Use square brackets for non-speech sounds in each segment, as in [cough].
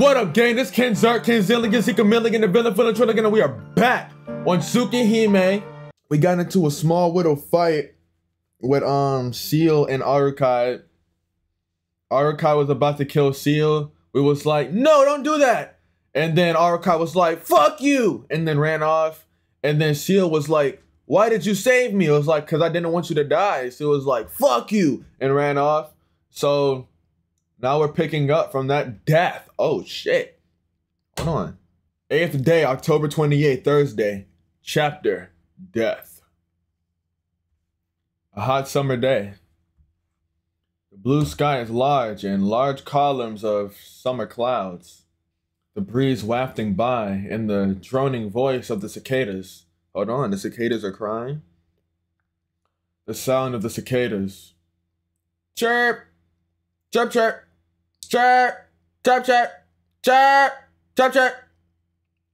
What up, gang? This KenZerk, Ken Zilligan, Zika Milligan, the villain for the Trilligan, and we are back on Tsukihime. We got into a small little fight with um Ciel and Arukai. Arukai was about to kill Ciel. We was like, no, don't do that. And then Arukai was like, fuck you, and then ran off. And then Ciel was like, why did you save me? It was like, because I didn't want you to die. Ciel was like, fuck you, and ran off. So now we're picking up from that death. Oh shit. Hold on. Eighth day, October 28th, Thursday. Chapter Death. A hot summer day. The blue sky is large and large columns of summer clouds. The breeze wafting by and the droning voice of the cicadas. Hold on, the cicadas are crying. The sound of the cicadas. Chirp! Chirp, chirp! Chirp! Chirp, chirp! Chirp! Chirp, chirp!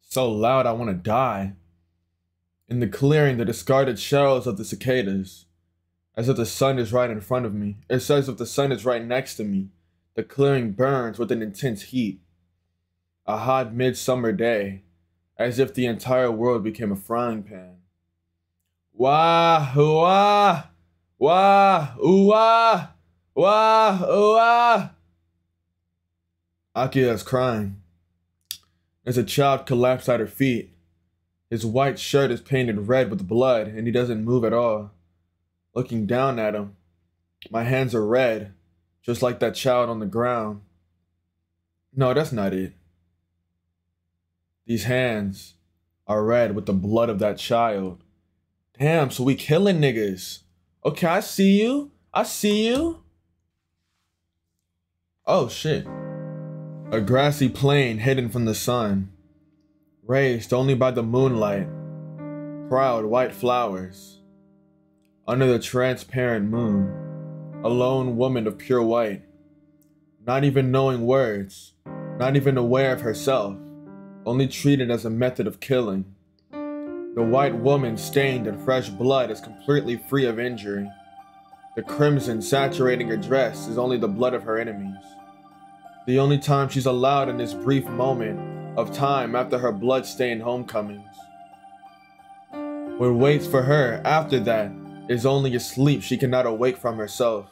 So loud I want to die. In the clearing, the discarded shells of the cicadas. As if the sun is right in front of me. It says if the sun is right next to me. The clearing burns with an intense heat. A hot midsummer day, as if the entire world became a frying pan. Wah, wah, wah, wah, wah, wah. Akiha is crying. As a child collapsed at her feet. His white shirt is painted red with blood, and he doesn't move at all. Looking down at him, my hands are red, just like that child on the ground. No, that's not it. These hands are red with the blood of that child. Damn, so we killing niggas. Okay, I see you. I see you. Oh shit. A grassy plain hidden from the sun, raised only by the moonlight, proud white flowers. Under the transparent moon, a lone woman of pure white, not even knowing words, not even aware of herself, only treated as a method of killing. The white woman stained in fresh blood is completely free of injury. The crimson saturating her dress is only the blood of her enemies the only time she's allowed in this brief moment of time after her blood-stained homecomings. What waits for her after that is only a sleep she cannot awake from herself.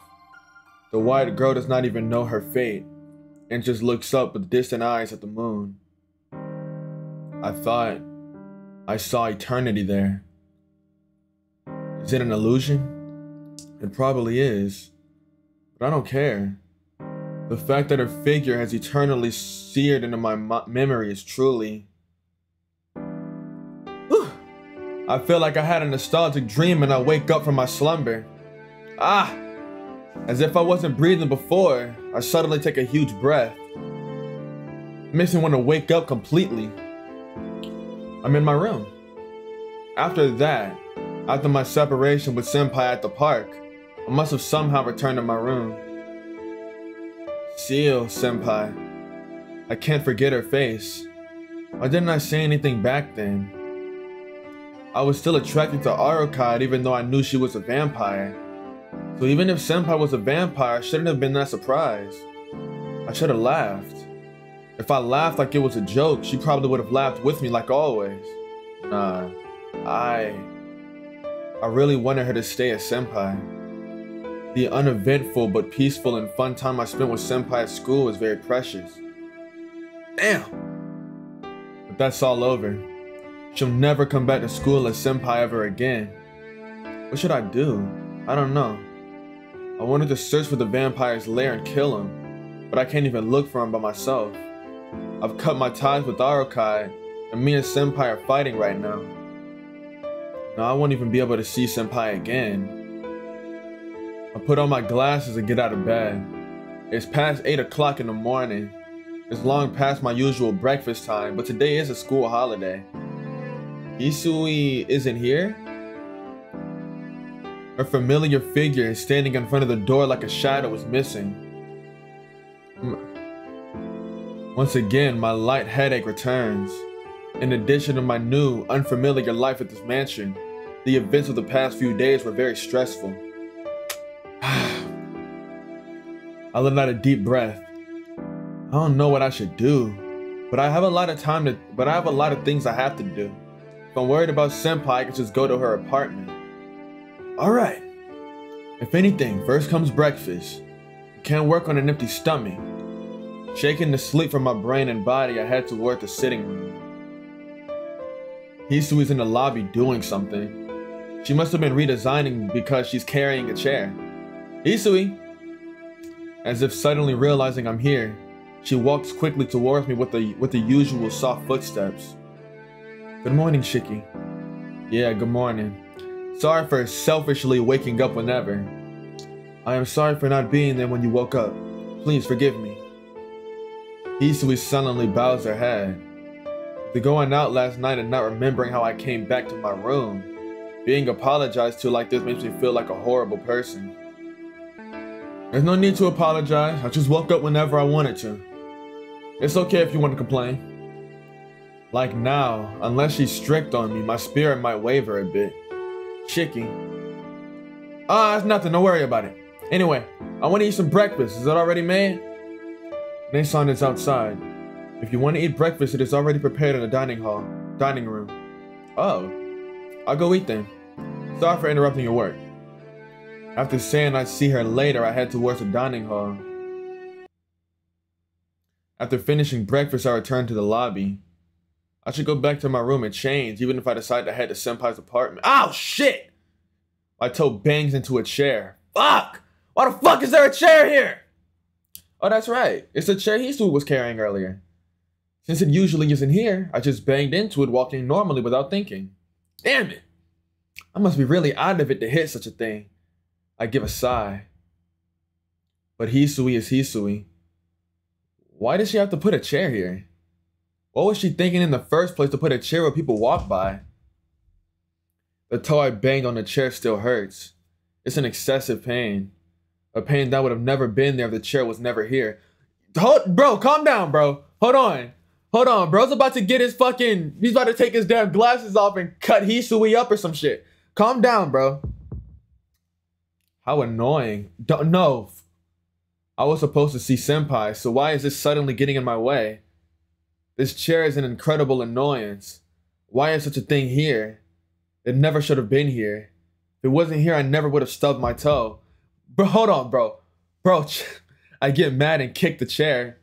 The white girl does not even know her fate and just looks up with distant eyes at the moon. I thought I saw eternity there. Is it an illusion? It probably is, but I don't care. The fact that her figure has eternally seared into my memory is truly. Whew. I feel like I had a nostalgic dream and I wake up from my slumber. Ah! As if I wasn't breathing before, I suddenly take a huge breath. Makes me want to wake up completely. I'm in my room. After that, after my separation with Senpai at the park, I must have somehow returned to my room. Ciel, senpai. I can't forget her face. Why didn't I say anything back then? I was still attracted to Arukai even though I knew she was a vampire. So even if Senpai was a vampire, I shouldn't have been that surprised. I should have laughed. If I laughed like it was a joke, she probably would have laughed with me like always. Nah, I... I really wanted her to stay a Senpai. The uneventful but peaceful and fun time I spent with Senpai at school was very precious. Damn! But that's all over. She'll never come back to school as Senpai ever again. What should I do? I don't know. I wanted to search for the vampire's lair and kill him, but I can't even look for him by myself. I've cut my ties with Arukai, and me and Senpai are fighting right now. Now I won't even be able to see Senpai again. I put on my glasses and get out of bed. It's past 8 o'clock in the morning. It's long past my usual breakfast time, but today is a school holiday. Hisui isn't here? Her familiar figure is standing in front of the door like a shadow is missing. Once again, my light headache returns. In addition to my new, unfamiliar life at this mansion, the events of the past few days were very stressful. I let out a deep breath. I don't know what I should do. But I have a lot of time to but I have a lot of things I have to do. If I'm worried about Senpai, I can just go to her apartment. Alright. If anything, first comes breakfast. You can't work on an empty stomach. Shaking the sleep from my brain and body, I head toward the sitting room. Hisui's in the lobby doing something. She must have been redesigning because she's carrying a chair. Hisui! As if suddenly realizing I'm here, she walks quickly towards me with the with the usual soft footsteps. Good morning, Shiki. Yeah, good morning. Sorry for selfishly waking up whenever. I am sorry for not being there when you woke up. Please forgive me. Hisui sullenly bows her head. The going out last night and not remembering how I came back to my room. Being apologized to like this makes me feel like a horrible person. There's no need to apologize. I just woke up whenever I wanted to. It's okay if you want to complain. Like now, unless she's strict on me, my spirit might waver a bit. Shiki. Ah, it's nothing, don't worry about it. Anyway, I want to eat some breakfast. Is it already made? Nason is outside. If you want to eat breakfast, it is already prepared in the dining hall, dining room. Oh, I'll go eat then. Sorry for interrupting your work. After saying I'd see her later, I head towards the dining hall. After finishing breakfast, I return to the lobby. I should go back to my room and change, even if I decide to head to Senpai's apartment. Oh, shit! My toe bangs into a chair. Fuck! Why the fuck is there a chair here? Oh, that's right. It's the chair Hisui was carrying earlier. Since it usually isn't here, I just banged into it walking normally without thinking. Damn it! I must be really out of it to hit such a thing. I give a sigh. But Hisui is Hisui. Why does she have to put a chair here? What was she thinking in the first place to put a chair where people walk by? The toe I banged on the chair still hurts. It's an excessive pain. A pain that would have never been there if the chair was never here. Hold, bro, calm down, bro. Hold on. Hold on. Bro's about to get his fucking. He's about to take his damn glasses off and cut Hisui up or some shit. Calm down, bro. How annoying. Don't know. I was supposed to see Senpai, so why is this suddenly getting in my way? This chair is an incredible annoyance. Why is such a thing here? It never should have been here. If it wasn't here, I never would have stubbed my toe. Bro, hold on, bro. Bro, [laughs] I get mad and kick the chair.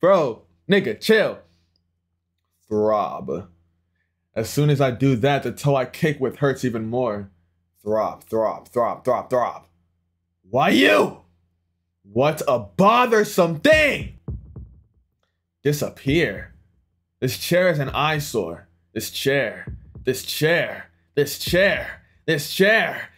Bro, nigga, chill. Throb. As soon as I do that, the toe I kick with hurts even more. Throb, throb, throb, throb, throb. Why you? What a bothersome thing! Disappear. This chair is an eyesore. This chair, this chair, this chair, this chair,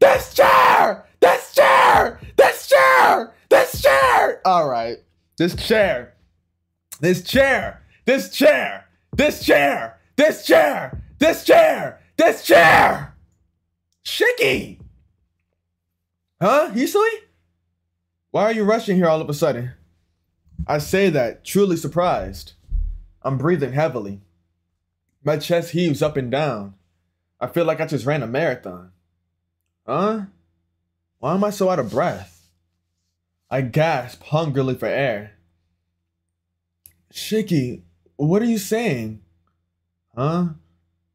this chair, this chair, this chair, this chair. All right, this chair, this chair, this chair, this chair, this chair, this chair, this chair. Shiki. Huh, Hisui? Why are you rushing here all of a sudden? I say that, truly surprised. I'm breathing heavily. My chest heaves up and down. I feel like I just ran a marathon. Huh? Why am I so out of breath? I gasp hungrily for air. Shiki, what are you saying? Huh?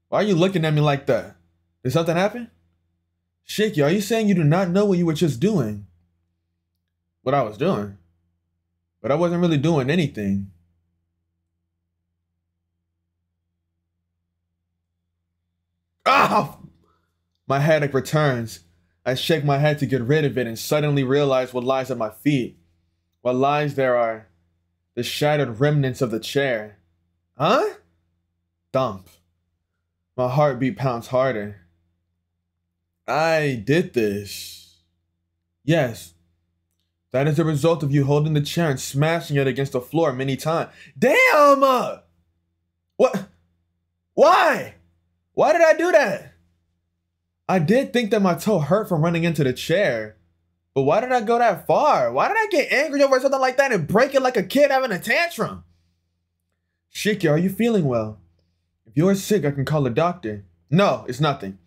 Why are you looking at me like that? Did something happen? Shiki, are you saying you do not know what you were just doing? What I was doing? But I wasn't really doing anything. Ah! My headache returns. I shake my head to get rid of it and suddenly realize what lies at my feet. What lies there are the shattered remnants of the chair. Huh? Dump. My heartbeat pounds harder. I did this. Yes. That is the result of you holding the chair and smashing it against the floor many times. Damn! What? Why? Why did I do that? I did think that my toe hurt from running into the chair, but why did I go that far? Why did I get angry over something like that and break it like a kid having a tantrum? Shiki, are you feeling well? If you're sick, I can call a doctor. No, it's nothing.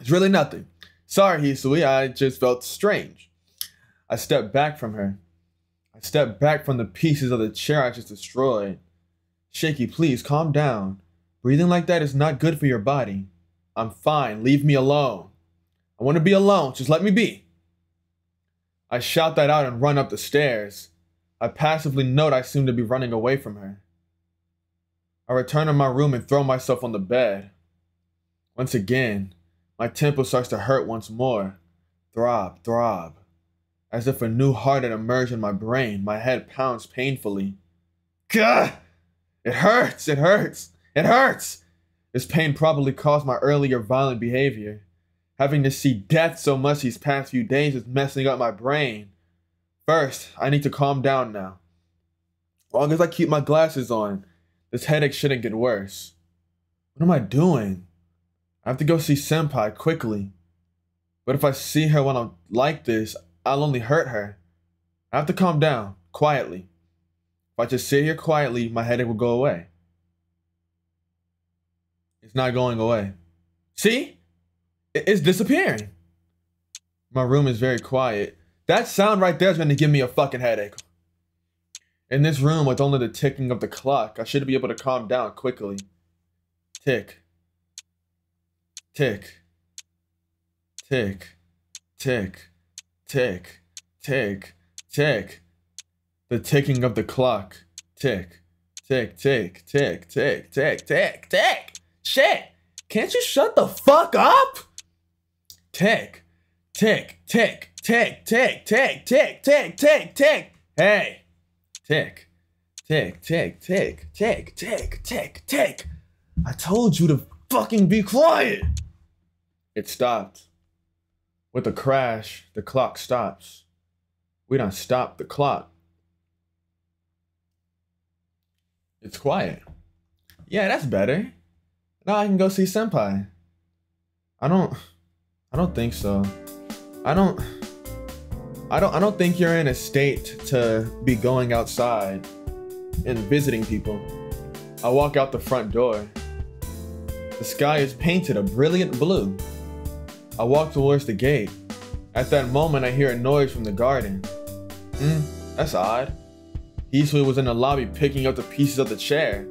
It's really nothing. Sorry, Hisui, I just felt strange. I stepped back from her. I stepped back from the pieces of the chair I just destroyed. Shiki, please calm down. Breathing like that is not good for your body. I'm fine. Leave me alone. I want to be alone. Just let me be. I shout that out and run up the stairs. I passively note I seem to be running away from her. I return to my room and throw myself on the bed. Once again, my temple starts to hurt once more. Throb, throb. As if a new heart had emerged in my brain, my head pounds painfully. Gah! It hurts, it hurts, it hurts! This pain probably caused my earlier violent behavior. Having to see death so much these past few days is messing up my brain. First, I need to calm down now. As long as I keep my glasses on, this headache shouldn't get worse. What am I doing? I have to go see Senpai quickly. But if I see her when I'm like this, I'll only hurt her. I have to calm down, quietly. If I just sit here quietly, my headache will go away. It's not going away. See? It's disappearing. My room is very quiet. That sound right there is going to give me a fucking headache. In this room, with only the ticking of the clock, I should be able to calm down quickly. Tick. Tick. Tick. Tick. Tick. Tick. Tick. The ticking of the clock. Tick. Tick, tick, tick, tick, tick, tick, tick. Shit! Can't you shut the fuck up? Tick, tick, tick, tick, tick, tick, tick, tick, tick, tick. Hey, tick, tick, tick, tick, tick, tick, tick, tick. I told you to fucking be quiet. It stopped. With a crash, the clock stops. We don't stop the clock. It's quiet. Yeah, that's better. Now I can go see Senpai. I don't I don't think so. I don't I don't I don't think you're in a state to be going outside and visiting people. I walk out the front door. The sky is painted a brilliant blue. I walk towards the gate. At that moment I hear a noise from the garden. Hmm, that's odd. Hisui was in the lobby picking up the pieces of the chair.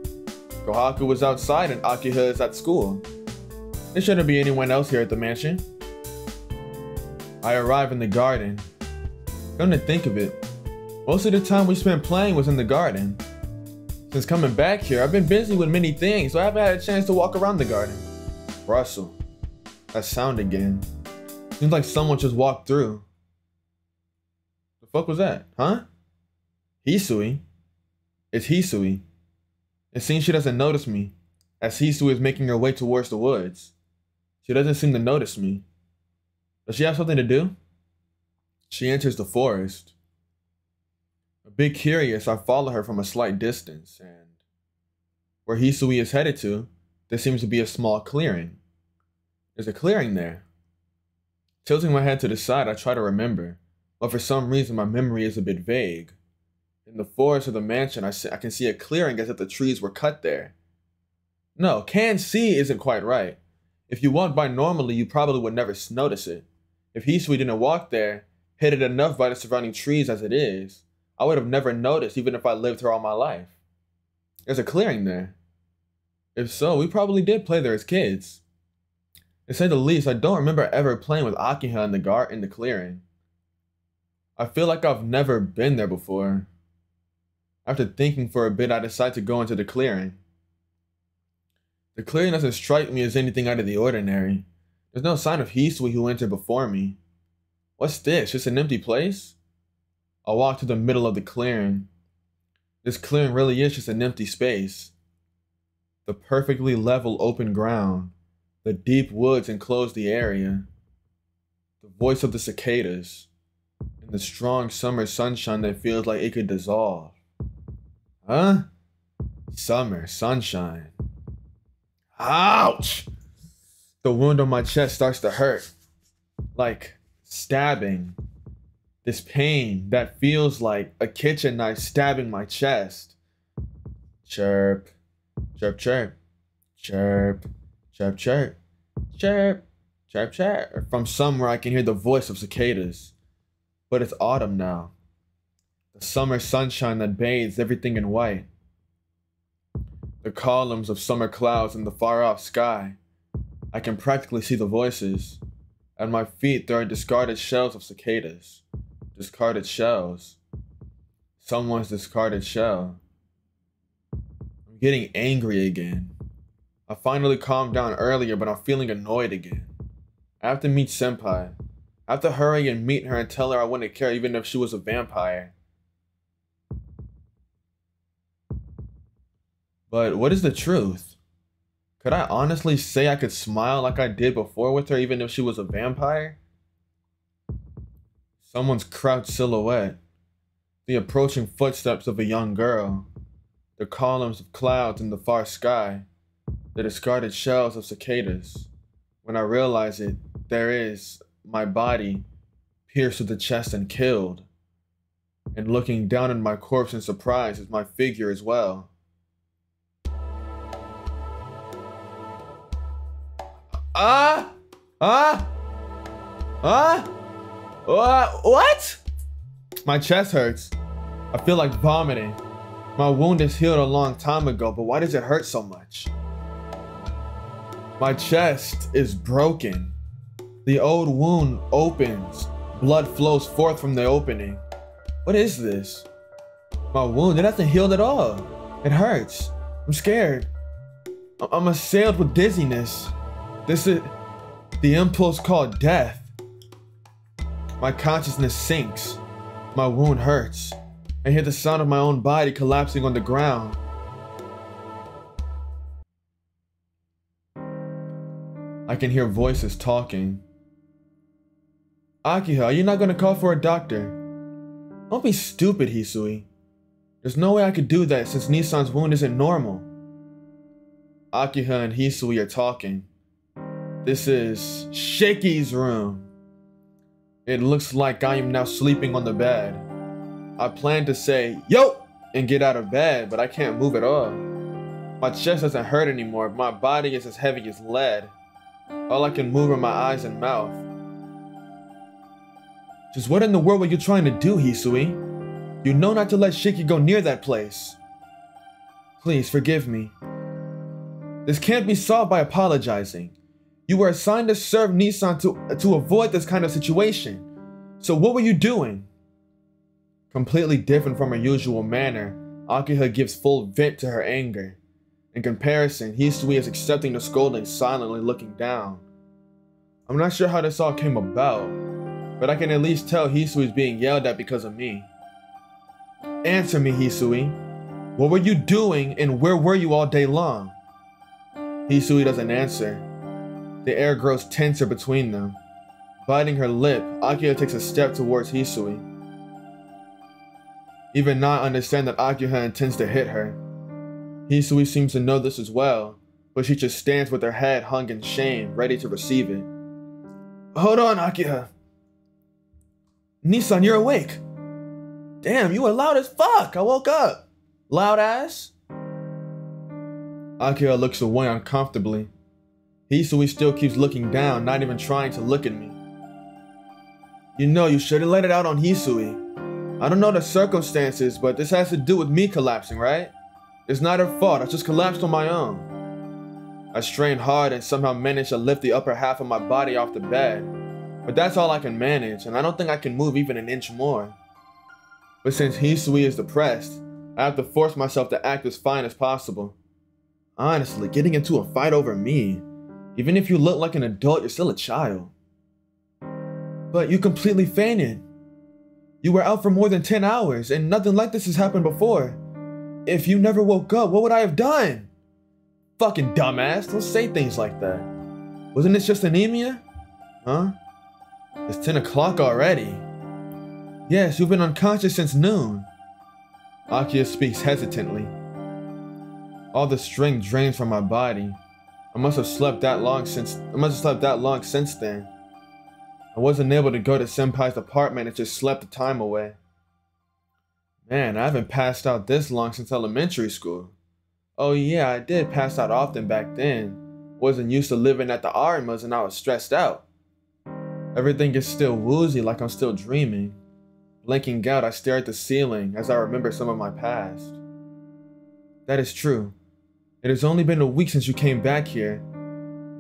Kohaku was outside and Akiha is at school. There shouldn't be anyone else here at the mansion. I arrive in the garden. Come to think of it, most of the time we spent playing was in the garden. Since coming back here, I've been busy with many things, so I haven't had a chance to walk around the garden. Russell. That sound again. Seems like someone just walked through. The fuck was that, huh? Hisui? It's Hisui. It seems she doesn't notice me, as Hisui is making her way towards the woods. She doesn't seem to notice me. Does she have something to do? She enters the forest. A bit curious, I follow her from a slight distance, and where Hisui is headed to, there seems to be a small clearing. There's a clearing there. Tilting my head to the side, I try to remember, but for some reason my memory is a bit vague. In the forest of the mansion, I, see, I can see a clearing as if the trees were cut there. No, can see isn't quite right. If you walked by normally, you probably would never notice it. If Hisui didn't walk there, hidden enough by the surrounding trees as it is, I would have never noticed even if I lived here all my life. There's a clearing there. If so, we probably did play there as kids. To say the least, I don't remember ever playing with Akiha in the gar in the clearing. I feel like I've never been there before. After thinking for a bit, I decide to go into the clearing. The clearing doesn't strike me as anything out of the ordinary. There's no sign of Hisui who entered before me. What's this? Just an empty place? I walk to the middle of the clearing. This clearing really is just an empty space. The perfectly level open ground, the deep woods enclose the area. The voice of the cicadas, and the strong summer sunshine that feels like it could dissolve. Huh? Summer, sunshine. Ouch! The wound on my chest starts to hurt. Like stabbing. This pain that feels like a kitchen knife stabbing my chest. Chirp, chirp, chirp, chirp, chirp, chirp, chirp, chirp, chirp. From somewhere I can hear the voice of cicadas. But it's autumn now. The summer sunshine that bathes everything in white. The columns of summer clouds in the far off sky. I can practically see the voices. At my feet, there are discarded shells of cicadas. Discarded shells. Someone's discarded shell. I'm getting angry again. I finally calmed down earlier, but I'm feeling annoyed again. I have to meet Senpai. I have to hurry and meet her and tell her I wouldn't care even if she was a vampire. But what is the truth? Could I honestly say I could smile like I did before with her even if she was a vampire? Someone's crouched silhouette. The approaching footsteps of a young girl. The columns of clouds in the far sky. The discarded shells of cicadas. When I realize it, there is my body pierced to the chest and killed. And looking down at my corpse in surprise is my figure as well. Ah! Ah! Ah! What? What? My chest hurts. I feel like vomiting. My wound is healed a long time ago, but why does it hurt so much? My chest is broken. The old wound opens. Blood flows forth from the opening. What is this? My wound, it hasn't healed at all. It hurts. I'm scared. I'm assailed with dizziness. This is the impulse called death. My consciousness sinks. My wound hurts. I hear the sound of my own body collapsing on the ground. I can hear voices talking. Akiha, are you not gonna call for a doctor? Don't be stupid, Hisui. There's no way I could do that since Nii-san's wound isn't normal. Akiha and Hisui are talking. This is Shiki's room. It looks like I am now sleeping on the bed. I plan to say, yo, and get out of bed, but I can't move at all. My chest doesn't hurt anymore. My body is as heavy as lead. All I can move are my eyes and mouth. Just what in the world were you trying to do, Hisui? You know not to let Shiki go near that place. Please forgive me. This can't be solved by apologizing. You were assigned to serve Nii-san to, to avoid this kind of situation. So what were you doing? Completely different from her usual manner, Akiha gives full vent to her anger. In comparison, Hisui is accepting the scolding silently looking down. I'm not sure how this all came about, but I can at least tell Hisui is being yelled at because of me. Answer me, Hisui. What were you doing and where were you all day long? Hisui doesn't answer. The air grows tenser between them. Biting her lip, Akiha takes a step towards Hisui. Even not understand that Akiha intends to hit her. Hisui seems to know this as well, but she just stands with her head hung in shame, ready to receive it. Hold on, Akiha. Nii-san, you're awake. Damn, you were loud as fuck. I woke up. Loud ass. Akiha looks away uncomfortably. Hisui still keeps looking down, not even trying to look at me. You know, you should have let it out on Hisui. I don't know the circumstances, but this has to do with me collapsing, right? It's not her fault, I just collapsed on my own. I strained hard and somehow managed to lift the upper half of my body off the bed. But that's all I can manage, and I don't think I can move even an inch more. But since Hisui is depressed, I have to force myself to act as fine as possible. Honestly, getting into a fight over me, even if you look like an adult, you're still a child. But you completely fainted. You were out for more than 10 hours, and nothing like this has happened before. If you never woke up, what would I have done? Fucking dumbass, don't say things like that. Wasn't this just anemia? Huh? It's 10 o'clock already. Yes, you've been unconscious since noon. Akiha speaks hesitantly. All the strength drains from my body. I must have slept that long since I must have slept that long since then. I wasn't able to go to Senpai's apartment and just slept the time away. Man, I haven't passed out this long since elementary school. Oh yeah, I did pass out often back then. Wasn't used to living at the Arimas and I was stressed out. Everything is still woozy like I'm still dreaming. Blinking out, I stare at the ceiling as I remember some of my past. That is true. It has only been a week since you came back here.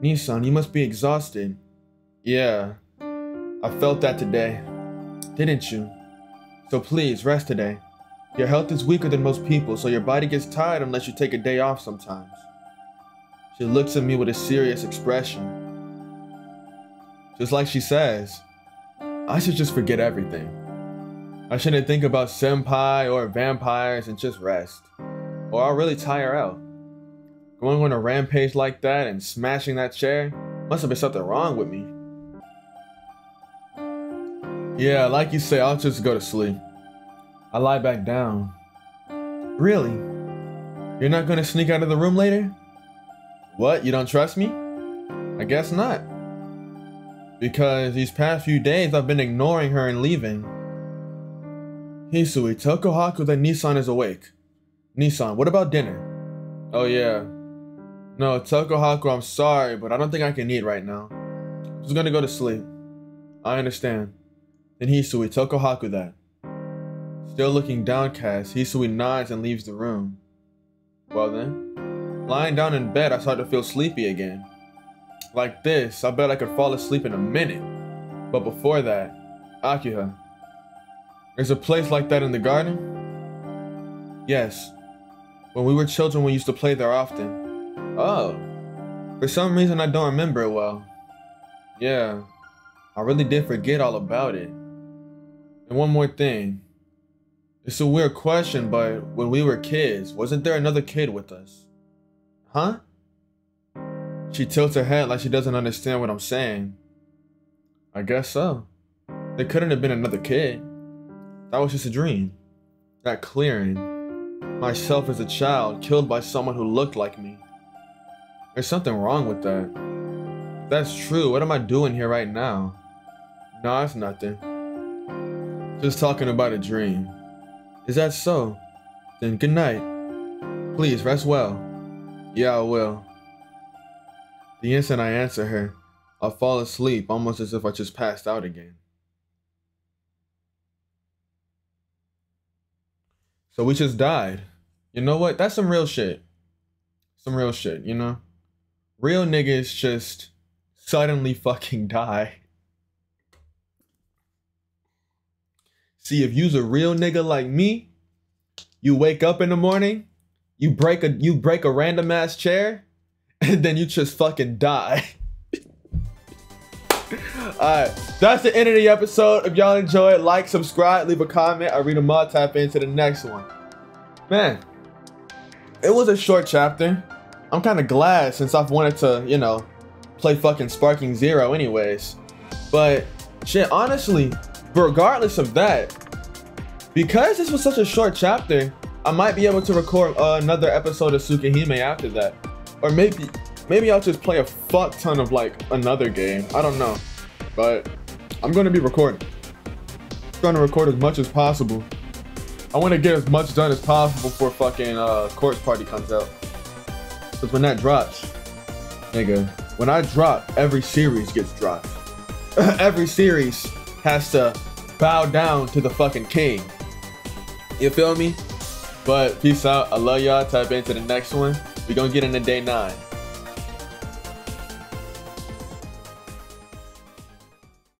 Nii-san, you must be exhausted. Yeah, I felt that today. Didn't you? So please, rest today. Your health is weaker than most people, so your body gets tired unless you take a day off sometimes. She looks at me with a serious expression. Just like she says, I should just forget everything. I shouldn't think about senpai or vampires and just rest. Or I'll really tire out. Going on a rampage like that and smashing that chair must have been something wrong with me. Yeah, like you say, I'll just go to sleep. I lie back down. Really? You're not gonna sneak out of the room later? What, you don't trust me? I guess not. Because these past few days I've been ignoring her and leaving. Hisui, tell Kohaku that Nii-san is awake. Nii-san, what about dinner? Oh yeah. No, tell Kohaku I'm sorry, but I don't think I can eat right now. I'm just gonna go to sleep. I understand. Then Hisui, tell Kohaku that. Still looking downcast, Hisui nods and leaves the room. Well then, lying down in bed, I start to feel sleepy again. Like this, I bet I could fall asleep in a minute. But before that, Akiha. There's a place like that in the garden? Yes. When we were children, we used to play there often. Oh. For some reason, I don't remember it well. Yeah. I really did forget all about it. And one more thing. It's a weird question, but when we were kids, wasn't there another kid with us? Huh? She tilts her head like she doesn't understand what I'm saying. I guess so. There couldn't have been another kid. That was just a dream. That clearing. Myself as a child killed by someone who looked like me. There's something wrong with that. That's true, what am I doing here right now? No, it's nothing. Just talking about a dream. Is that so? Then good night. Please rest well. Yeah, I will. The instant I answer her, I fall asleep almost as if I just passed out again. So we just died. You know what? That's some real shit. Some real shit, you know? Real niggas just suddenly fucking die. See, if you's a real nigga like me, you wake up in the morning, you break a you break a random ass chair, [laughs] and then you just fucking die. [laughs] Alright, that's the end of the episode. If y'all enjoyed, like, subscribe, leave a comment. I read them all, tap into the next one. Man, it was a short chapter. I'm kind of glad since I've wanted to, you know, play fucking Sparking Zero anyways. But shit, honestly, regardless of that, because this was such a short chapter, I might be able to record uh, another episode of Tsukihime after that. Or maybe, maybe I'll just play a fuck ton of like another game. I don't know. But I'm gonna be recording. I'm gonna record as much as possible. I wanna get as much done as possible before fucking uh, Corpse Party comes out. Cause when that drops, nigga, when I drop, every series gets dropped. [laughs] every series has to bow down to the fucking king. You feel me? But peace out. I love y'all. Type into the next one. we gonna get into day nine.